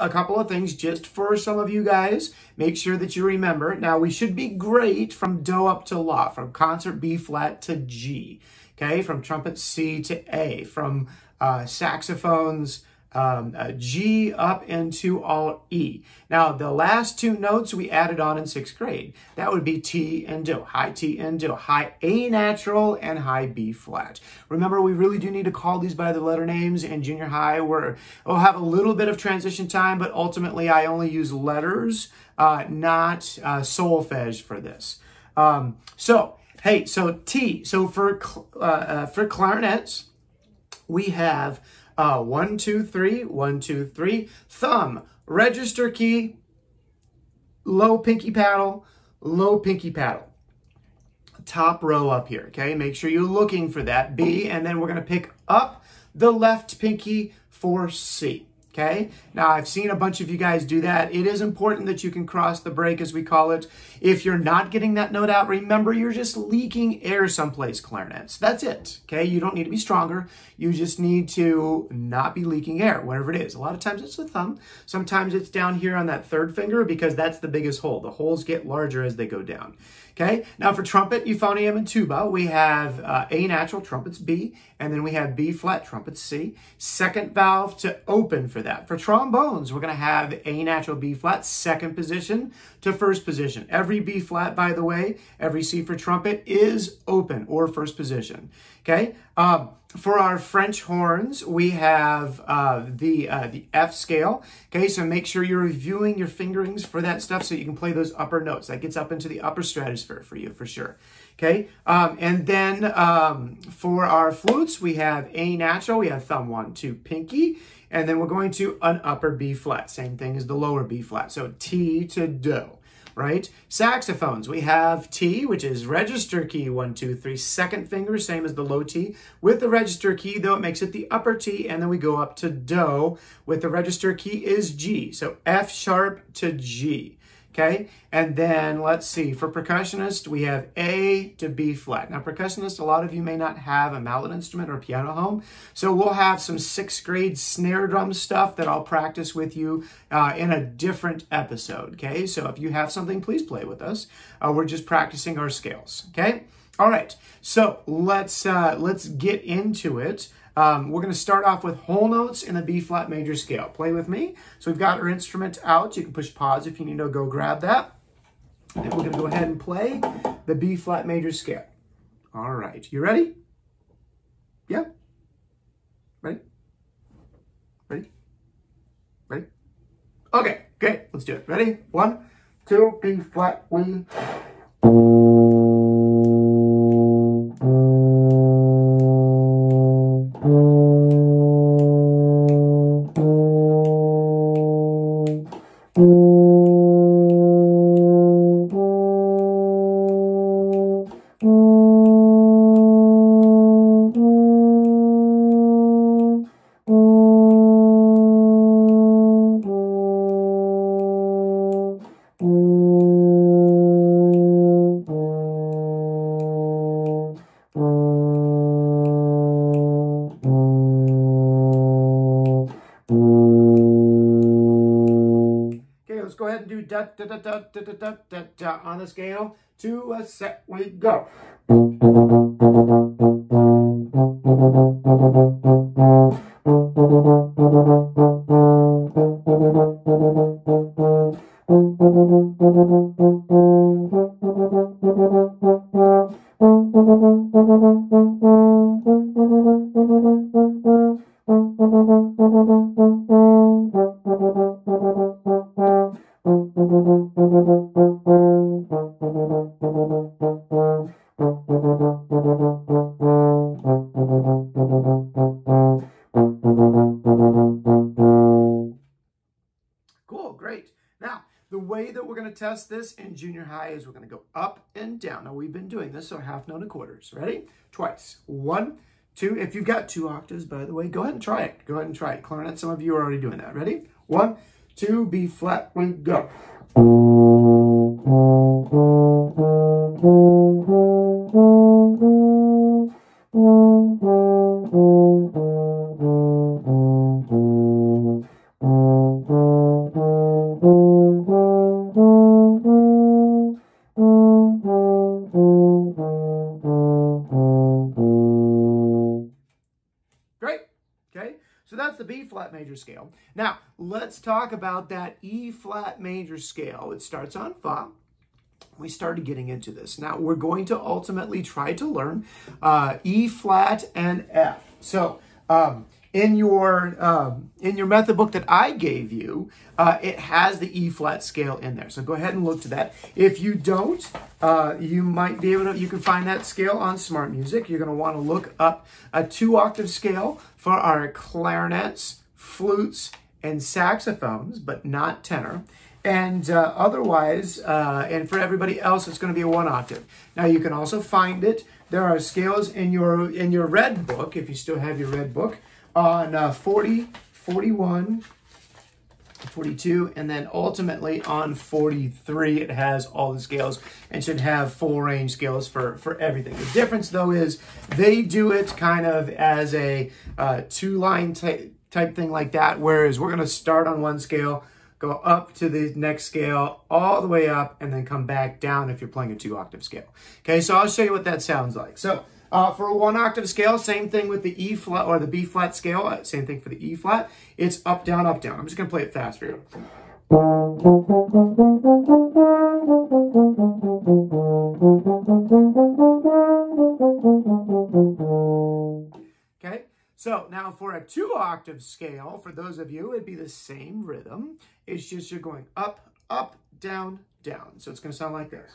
a couple of things just for some of you guys. Make sure that you remember. Now, we should be great from Do up to La, from concert B flat to G, okay? From trumpet C to A, from uh, saxophones um, uh, G up into all E. Now, the last two notes we added on in sixth grade. That would be Ti and Do, high Ti and Do, high A natural and high B flat. Remember, we really do need to call these by the letter names in junior high where we'll have a little bit of transition time, but ultimately I only use letters, uh, not uh, solfege for this. Um, so, hey, so Ti, so for, uh, uh, for clarinets, we have uh, one, two, three, one, two, three. Thumb, register key, low pinky paddle, low pinky paddle. Top row up here, okay? Make sure you're looking for that B, and then we're gonna pick up the left pinky for C. Okay. Now I've seen a bunch of you guys do that. It is important that you can cross the break as we call it. If you're not getting that note out, remember you're just leaking air someplace clarinets. That's it. Okay. You don't need to be stronger. You just need to not be leaking air, whatever it is. A lot of times it's the thumb. Sometimes it's down here on that third finger because that's the biggest hole. The holes get larger as they go down. Okay, now for trumpet, euphonium, and tuba, we have uh, A natural, trumpets B, and then we have B flat, trumpets C. Second valve to open for that. For trombones, we're going to have A natural, B flat, second position to first position. Every B flat, by the way, every C for trumpet is open or first position. Okay, um, for our French horns, we have uh, the uh, the F scale. Okay, so make sure you're reviewing your fingerings for that stuff so you can play those upper notes. That gets up into the upper stratosphere for you for sure. Okay, um, and then um, for our flutes, we have A natural, we have thumb one, two, pinky, and then we're going to an upper B flat. Same thing as the lower B flat. So Ti to Do right? Saxophones, we have Ti, which is register key, one, two, three, second finger, same as the low Ti. With the register key, though, it makes it the upper Ti, and then we go up to Do. With the register key is G, so F sharp to G okay? And then let's see, for percussionist, we have A to B flat. Now, percussionist, a lot of you may not have a mallet instrument or piano home, so we'll have some sixth grade snare drum stuff that I'll practice with you uh, in a different episode, okay? So if you have something, please play with us. Uh, we're just practicing our scales, okay? All right, so let's uh, let's get into it. Um, we're going to start off with whole notes in the B flat major scale. Play with me. So we've got our instrument out. You can push pause if you need to go grab that. And we're going to go ahead and play the B flat major scale. All right, you ready? Yeah? Ready? Ready? Ready? Okay, great. Let's do it. Ready? One, two, B flat, we. Da da da da da da da da on the scale. To a set we go. Test this in junior high is we're going to go up and down. Now, we've been doing this, so half note and quarters. Ready? Twice. One, two. If you've got two octaves, by the way, go ahead and try it. Go ahead and try it. Clarinet, some of you are already doing that. Ready? One, two, B flat, we go. The B flat major scale. Now, let's talk about that E flat major scale. It starts on Fa. We started getting into this. Now, we're going to ultimately try to learn uh, E flat and F. So, um, in your um, in your method book that I gave you, uh, it has the E flat scale in there. So go ahead and look to that. If you don't, uh, you might be able to. You can find that scale on SmartMusic. You're going to want to look up a two octave scale for our clarinets, flutes, and saxophones, but not tenor. And uh, otherwise, uh, and for everybody else, it's going to be a one octave. Now you can also find it. There are scales in your in your red book, if you still have your red book on uh, 40, 41, 42, and then ultimately on 43, it has all the scales and should have full range scales for, for everything. The difference, though, is they do it kind of as a uh, two-line type, type thing like that, whereas we're going to start on one scale, go up to the next scale, all the way up, and then come back down if you're playing a two-octave scale. Okay, so I'll show you what that sounds like. So uh, for a one octave scale, same thing with the E flat or the B flat scale. Uh, same thing for the E flat. It's up, down, up, down. I'm just to play it fast for you. So now for a two octave scale, for those of you, it'd be the same rhythm. It's just you're going up, up, down, down. So it's going to sound like this.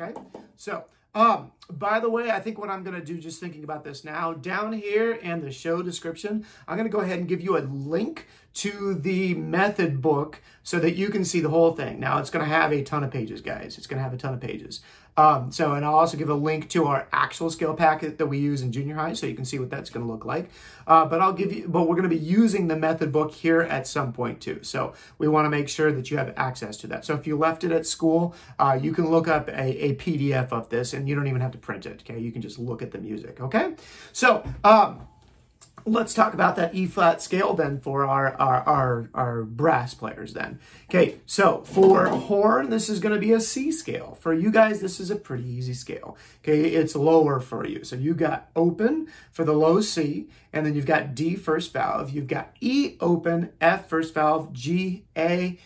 Okay, so um, by the way, I think what I'm going to do, just thinking about this now, down here in the show description, I'm going to go ahead and give you a link to the method book so that you can see the whole thing. Now, it's going to have a ton of pages, guys. It's going to have a ton of pages. Um, so, and I'll also give a link to our actual scale packet that we use in junior high, so you can see what that's going to look like. Uh, but I'll give you, but we're going to be using the method book here at some point too. So we want to make sure that you have access to that. So if you left it at school, uh, you can look up a, a, PDF of this, and you don't even have to print it. Okay, you can just look at the music. Okay, so. Um, let's talk about that E flat scale then for our, our, our, our, brass players then. Okay, so for horn, this is going to be a C scale. For you guys, this is a pretty easy scale. Okay, it's lower for you. So you got open for the low C, and then you've got D first valve, you've got E open, F first valve, G, A,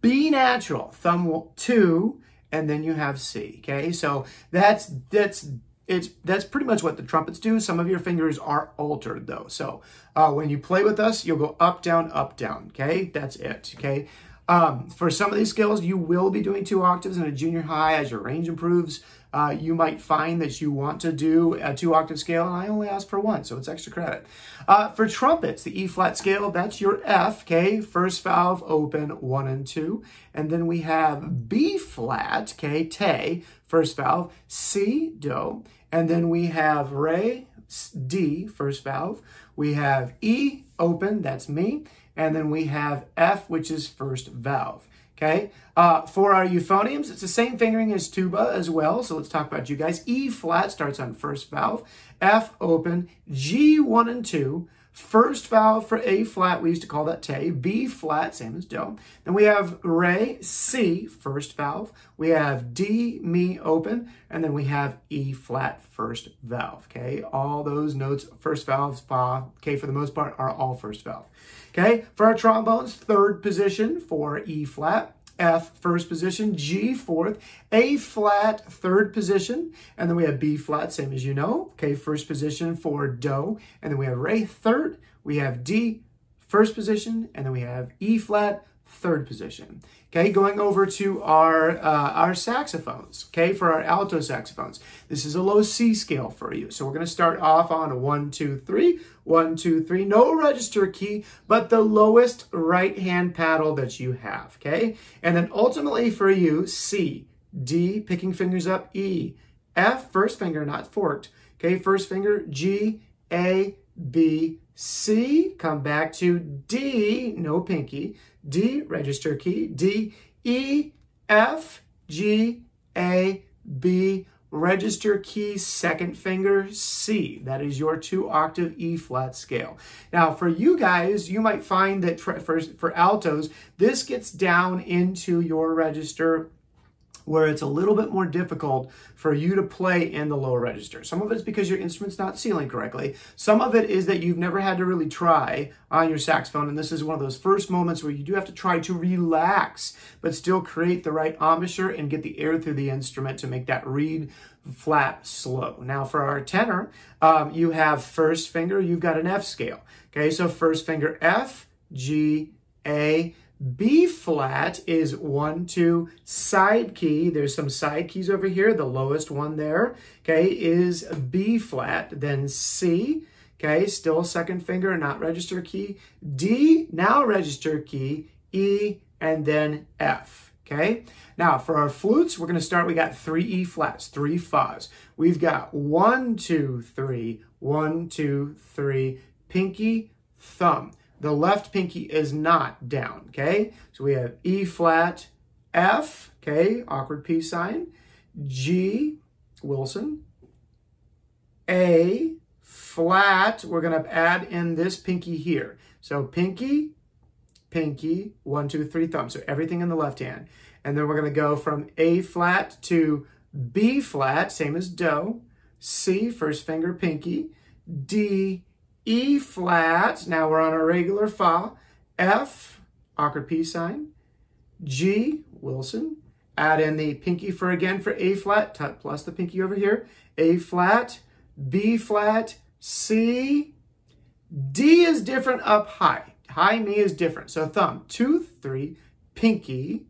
B natural, thumb two, and then you have C. Okay, so that's that's it's that's pretty much what the trumpets do. Some of your fingers are altered though. So uh, when you play with us, you'll go up, down, up, down. Okay, that's it. Okay. Um, for some of these scales, you will be doing two octaves in a junior high as your range improves. Uh, you might find that you want to do a two octave scale, and I only ask for one, so it's extra credit. Uh, for trumpets, the E flat scale, that's your F, okay, first valve open, one and two. And then we have B flat, okay, te, first valve, C, do. And then we have Re, D, first valve. We have E, open, that's mi. And then we have F, which is first valve. Okay, uh, for our euphoniums, it's the same fingering as tuba as well. So let's talk about you guys. E flat starts on first valve, F open, G one and two, first valve for A flat, we used to call that te, B flat, same as do. Then we have re, C, first valve. We have D, mi open, and then we have E flat, first valve, okay? All those notes, first valves, fa, okay, for the most part, are all first valve. Okay, for our trombones, third position for E flat, F first position, G fourth, A flat third position, and then we have B flat, same as you know. Okay, first position for Do, and then we have Re third, we have D first position, and then we have E flat third position. Okay, going over to our, uh, our saxophones, okay, for our alto saxophones. This is a low C scale for you. So we're going to start off on a one, two, three, one, two, three, no register key, but the lowest right hand paddle that you have, okay? And then ultimately for you, C, D, picking fingers up, E, F, first finger, not forked, okay, first finger, G, A, B, C, come back to D, no pinky, D, register key, D, E, F, G, A, B, register key, second finger, C. That is your two octave E flat scale. Now for you guys, you might find that for, for altos, this gets down into your register where it's a little bit more difficult for you to play in the lower register. Some of it's because your instrument's not sealing correctly. Some of it is that you've never had to really try on your saxophone, and this is one of those first moments where you do have to try to relax, but still create the right embouchure and get the air through the instrument to make that reed flat slow. Now for our tenor, um, you have first finger, you've got an F scale. Okay, so first finger F, G, A, B flat is one, two, side key. There's some side keys over here. The lowest one there, okay, is B flat. Then C, okay, still second finger, not register key. D, now register key. E, and then F, okay? Now, for our flutes, we're going to start. We got three E flats, three Fas. We've got one, two, three, one, two, three, pinky, thumb. The left pinky is not down, okay? So we have E flat, F, okay, awkward peace sign, G, Wilson, A, flat, we're going to add in this pinky here. So pinky, pinky, one, two, three, thumb. So everything in the left hand. And then we're going to go from A flat to B flat, same as do, C, first finger, pinky, D, E flat, now we're on a regular fa, F, awkward peace sign, G, Wilson, add in the pinky for again for A flat, plus the pinky over here, A flat, B flat, C, D is different up high. High mi is different. So thumb, two, three, pinky,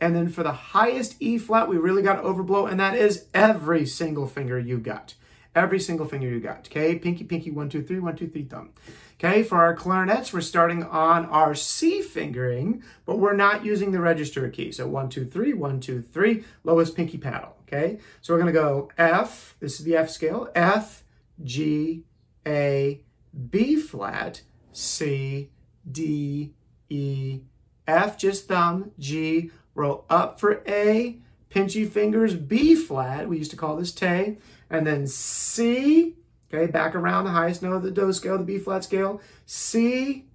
and then for the highest E flat, we really got to overblow, and that is every single finger you got every single finger you got. Okay, pinky, pinky, one, two, three, one, two, three, thumb. Okay, for our clarinets, we're starting on our C fingering, but we're not using the register key. So one, two, three, one, two, three, lowest pinky paddle. Okay, so we're gonna go F, this is the F scale, F, G, A, B flat, C, D, E, F, just thumb, G, roll up for A, pinchy fingers, B flat, we used to call this Tay, and then C, okay, back around the highest note of the do scale, the B flat scale, C,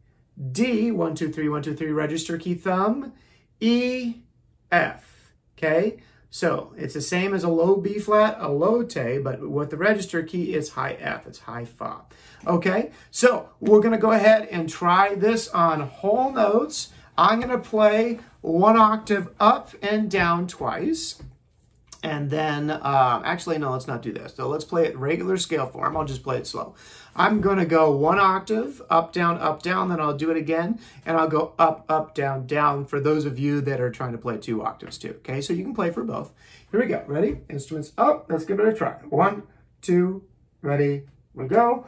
D, one, two, three, one, two, three, register key thumb, E, F, okay? So it's the same as a low B flat, a low Tay, but with the register key, it's high F, it's high Fa. Okay, so we're gonna go ahead and try this on whole notes. I'm gonna play one octave up and down twice. And then, uh, actually, no, let's not do this. So let's play it regular scale form. I'll just play it slow. I'm going to go one octave, up, down, up, down. Then I'll do it again. And I'll go up, up, down, down for those of you that are trying to play two octaves too. Okay, so you can play for both. Here we go. Ready? Instruments up. Let's give it a try. One, two, ready, we go.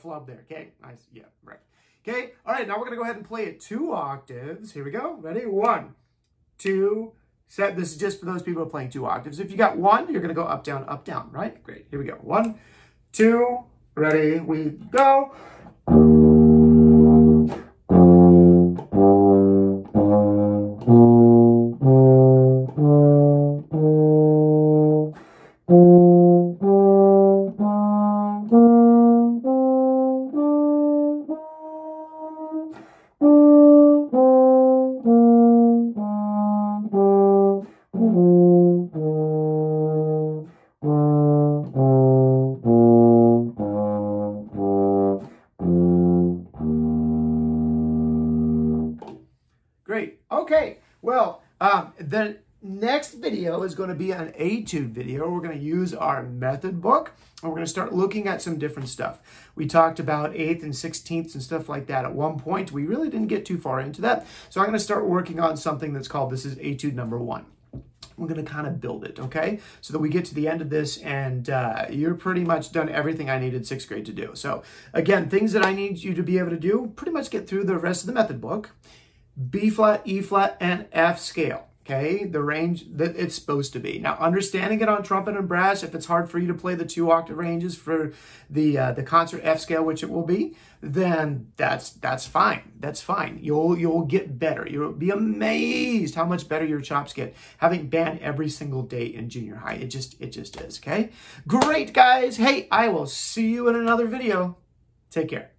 Flub there. Okay, nice. Yeah, right. Okay, all right, now we're going to go ahead and play it two octaves. Here we go. Ready? One, two, set. This is just for those people playing two octaves. If you got one, you're going to go up, down, up, down, right? Great. Here we go. One, two, ready, we go. Next video is going to be an etude video. We're going to use our method book and we're going to start looking at some different stuff. We talked about 8th and 16th and stuff like that at one point. We really didn't get too far into that. So I'm going to start working on something that's called, this is etude number one we're going to kind of build it, okay? So that we get to the end of this and uh, you're pretty much done everything I needed sixth grade to do. So again, things that I need you to be able to do, pretty much get through the rest of the method book. B flat, E flat, and F scale okay? The range that it's supposed to be. Now, understanding it on trumpet and brass, if it's hard for you to play the two octave ranges for the uh, the concert F scale, which it will be, then that's that's fine. That's fine. You'll you'll get better. You'll be amazed how much better your chops get having band every single day in junior high. It just it just is, okay? Great, guys. Hey, I will see you in another video. Take care.